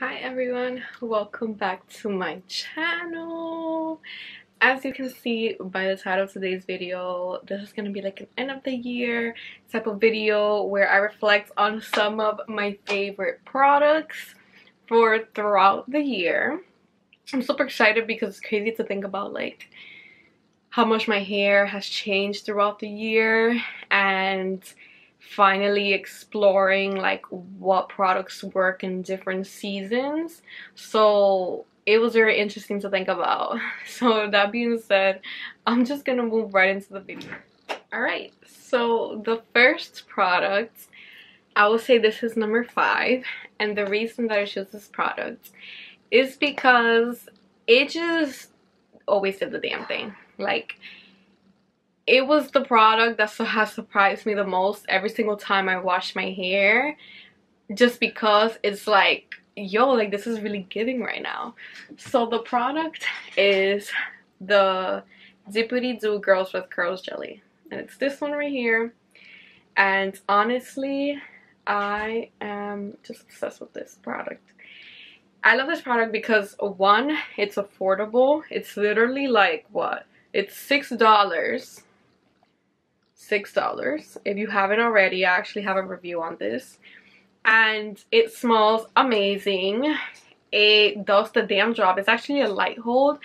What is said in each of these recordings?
Hi everyone, welcome back to my channel. As you can see by the title of today's video, this is going to be like an end of the year type of video where I reflect on some of my favorite products for throughout the year. I'm super excited because it's crazy to think about like how much my hair has changed throughout the year and finally exploring like what products work in different seasons. So it was very interesting to think about. So that being said i'm just gonna move right into the video. All right so the first product i will say this is number five and the reason that i chose this product is because it just always did the damn thing. Like it was the product that has surprised me the most every single time I wash my hair just because it's like yo like this is really giving right now. So the product is the Dippity Doo Girls with Curls Jelly. And it's this one right here. And honestly I am just obsessed with this product. I love this product because one it's affordable. It's literally like what? It's six dollars $6 if you haven't already. I actually have a review on this. And it smells amazing. It does the damn job. It's actually a light hold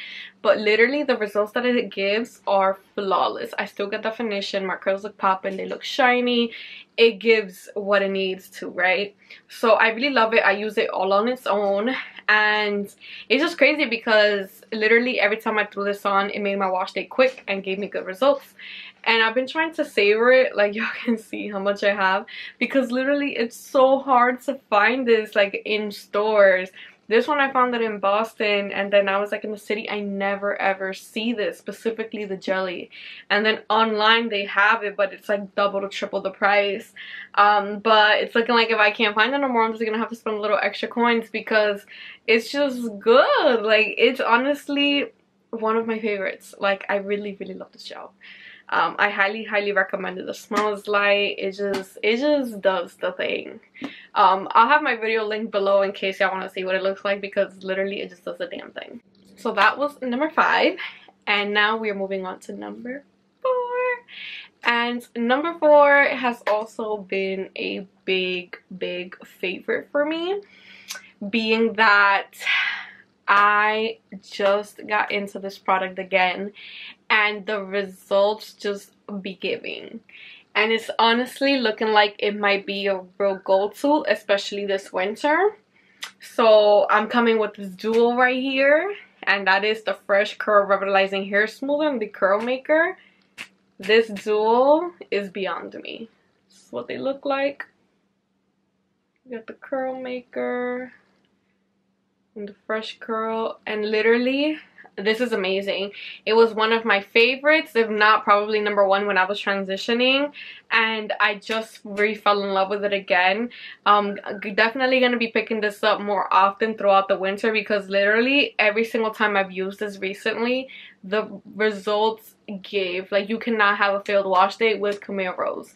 but literally the results that it gives are flawless. I still get definition my curls look popping they look shiny. It gives what it needs to right? So i really love it. I use it all on its own. And it's just crazy because literally every time i threw this on it made my wash day quick and gave me good results and I've been trying to savor it like y'all can see how much I have because literally it's so hard to find this like in stores. This one I found it in Boston and then I was like in the city. I never ever see this specifically the jelly. And then online they have it but it's like double to triple the price. Um, but it's looking like if I can't find it no more I'm just gonna have to spend a little extra coins because it's just good. Like it's honestly one of my favorites. Like I really really love this gel um, I highly highly recommend it. The smell is light. It just it just does the thing. Um, I'll have my video linked below in case y'all want to see what it looks like because literally it just does the damn thing. So that was number five. And now we're moving on to number four. And number four has also been a big big favorite for me being that I just got into this product again and the results just be giving. And it's honestly looking like it might be a real go-to especially this winter. So i'm coming with this duo right here and that is the fresh curl revitalizing hair smoother and the curl maker. This duo is beyond me. This is what they look like. You got the curl maker and the fresh curl and literally this is amazing. It was one of my favorites if not probably number one when i was transitioning and i just really fell in love with it again. Um definitely gonna be picking this up more often throughout the winter because literally every single time i've used this recently the results gave like you cannot have a failed wash day with Camille Rose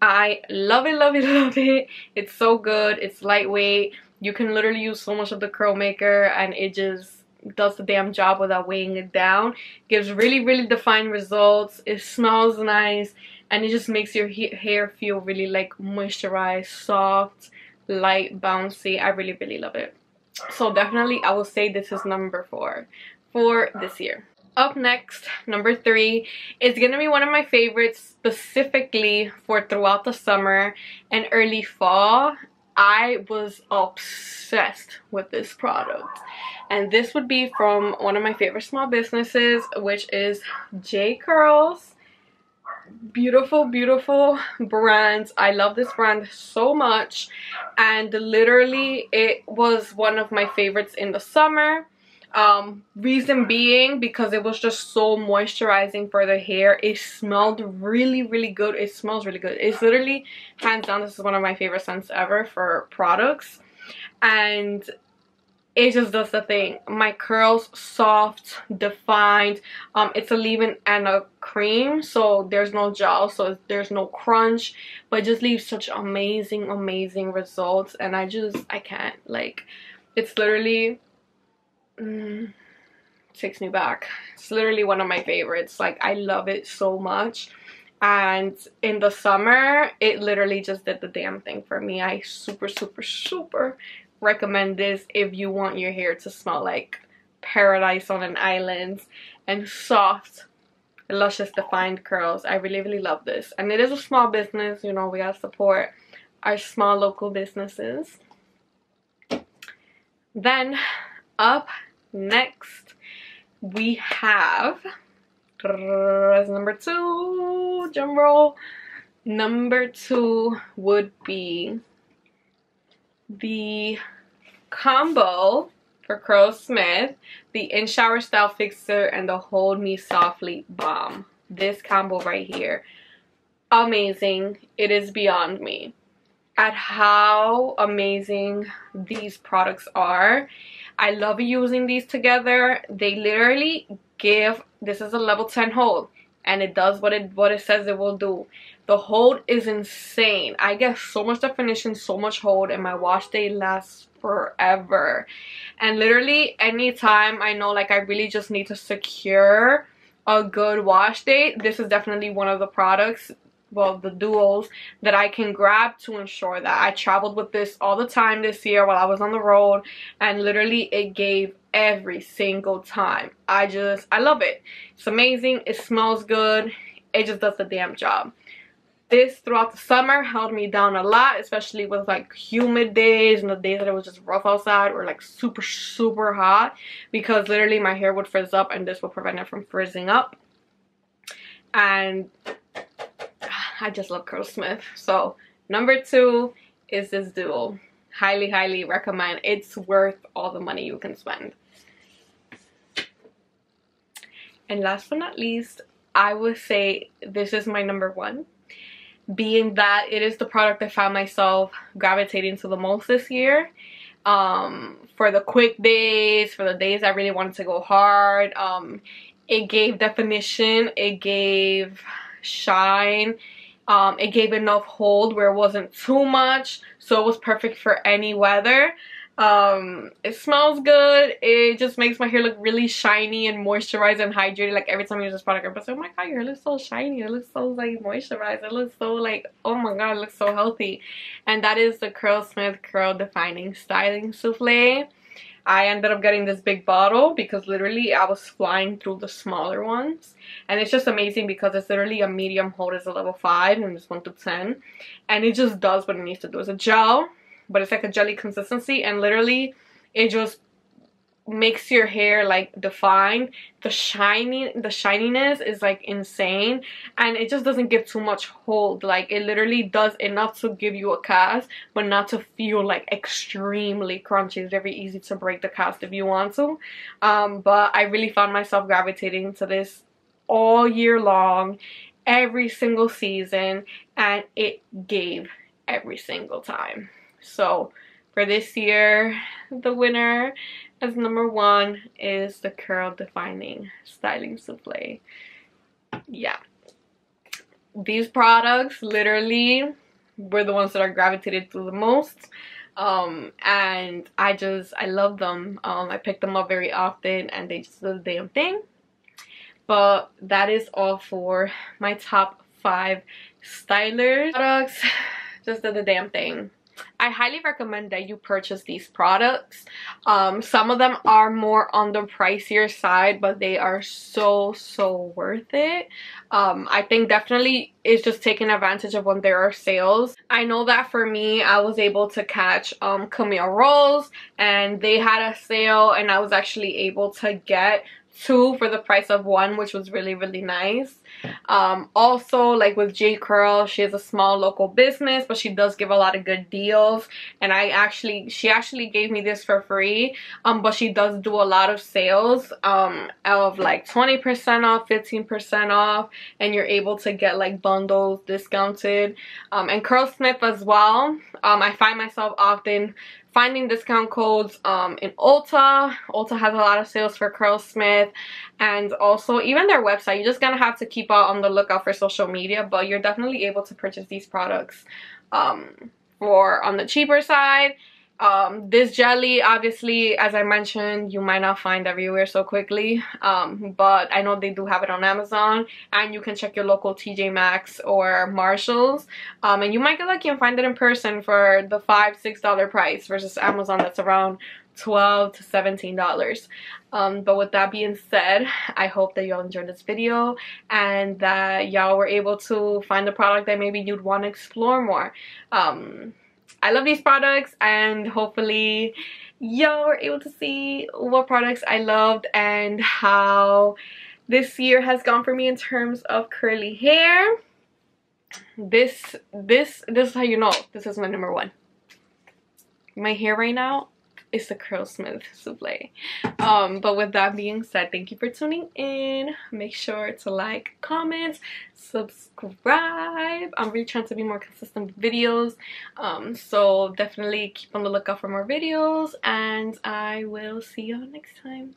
i love it love it love it. It's so good. It's lightweight. You can literally use so much of the curl maker and it just does the damn job without weighing it down gives really really defined results it smells nice and it just makes your hair feel really like moisturized soft light bouncy. I really really love it. So definitely i will say this is number four for this year. Up next number three is gonna be one of my favorites specifically for throughout the summer and early fall I was obsessed with this product. And this would be from one of my favorite small businesses which is J Curls beautiful beautiful brand I love this brand so much. And literally it was one of my favorites in the summer um reason being because it was just so moisturizing for the hair it smelled really really good. It smells really good. It's literally hands down this is one of my favorite scents ever for products. And it just does the thing. My curls soft defined. Um it's a leave-in and a cream so there's no gel so there's no crunch but just leaves such amazing amazing results and i just i can't like it's literally mm, takes me back. It's literally one of my favorites. Like i love it so much. And in the summer it literally just did the damn thing for me. I super super super recommend this if you want your hair to smell like paradise on an island and soft luscious defined curls. I really really love this. And it is a small business you know we gotta support our small local businesses. Then up next we have as number two drum roll number two would be the combo for Curlsmith, the In Shower Style Fixer and the Hold Me Softly Balm. This combo right here. Amazing. It is beyond me at how amazing these products are. I love using these together. They literally give, this is a level 10 hold and it does what it what it says it will do. The hold is insane. I get so much definition, so much hold and my wash day lasts forever. And literally anytime I know like I really just need to secure a good wash day, this is definitely one of the products well the duos that I can grab to ensure that I traveled with this all the time this year while I was on the road and literally it gave every single time. I just I love it. It's amazing. It smells good. It just does the damn job. This throughout the summer held me down a lot especially with like humid days and the days that it was just rough outside or like super super hot because literally my hair would frizz up and this would prevent it from frizzing up. And I just love Curlsmith. So number two is this duo. Highly, highly recommend. It's worth all the money you can spend. And last but not least, I would say this is my number one. Being that it is the product I found myself gravitating to the most this year. Um, for the quick days, for the days I really wanted to go hard. Um, it gave definition, it gave shine, um, it gave enough hold where it wasn't too much so it was perfect for any weather. Um it smells good. It just makes my hair look really shiny and moisturized and hydrated like every time I use this product. I'm like oh my god your hair looks so shiny. It looks so like moisturized. It looks so like oh my god it looks so healthy. And that is the Curlsmith curl defining styling souffle I ended up getting this big bottle because literally I was flying through the smaller ones. And it's just amazing because it's literally a medium hold as a level 5 and it's 1 to 10. And it just does what it needs to do. It's a gel, but it's like a jelly consistency. And literally it just makes your hair like defined the shiny the shininess is like insane and it just doesn't give too much hold like it literally does enough to give you a cast but not to feel like extremely crunchy. It's very easy to break the cast if you want to um but i really found myself gravitating to this all year long every single season and it gave every single time. So for this year the winner as number one is the curl defining styling souffle yeah. These products literally were the ones that I gravitated to the most. Um and I just I love them. Um I pick them up very often and they just do the damn thing. But that is all for my top five stylers. Products just did the damn thing I highly recommend that you purchase these products. Um, some of them are more on the pricier side, but they are so, so worth it. Um, I think definitely it's just taking advantage of when there are sales. I know that for me, I was able to catch um, Camille Rose and they had a sale and I was actually able to get two for the price of one which was really really nice. Um also like with j. Curl she has a small local business but she does give a lot of good deals. And i actually she actually gave me this for free um but she does do a lot of sales um of like 20 percent off 15 percent off and you're able to get like bundles discounted. Um and curlsmith as well. Um i find myself often finding discount codes um, in Ulta. Ulta has a lot of sales for Curlsmith and also even their website. You're just gonna have to keep out on the lookout for social media, but you're definitely able to purchase these products um, for on the cheaper side. Um, this jelly obviously as i mentioned you might not find everywhere so quickly. Um, but i know they do have it on amazon and you can check your local tj maxx or marshalls. Um, and you might get lucky and find it in person for the five six dollar price versus amazon that's around 12 to 17 dollars. Um, but with that being said i hope that y'all enjoyed this video and that y'all were able to find a product that maybe you'd want to explore more. Um, I love these products and hopefully y'all were able to see what products I loved and how this year has gone for me in terms of curly hair. This, this, this is how you know this is my number one. My hair right now is the Curlsmith Souffle. Um, but with that being said, thank you for tuning in. Make sure to like, comment, subscribe. I'm really trying to be more consistent with videos. Um, so definitely keep on the lookout for more videos and I will see you all next time.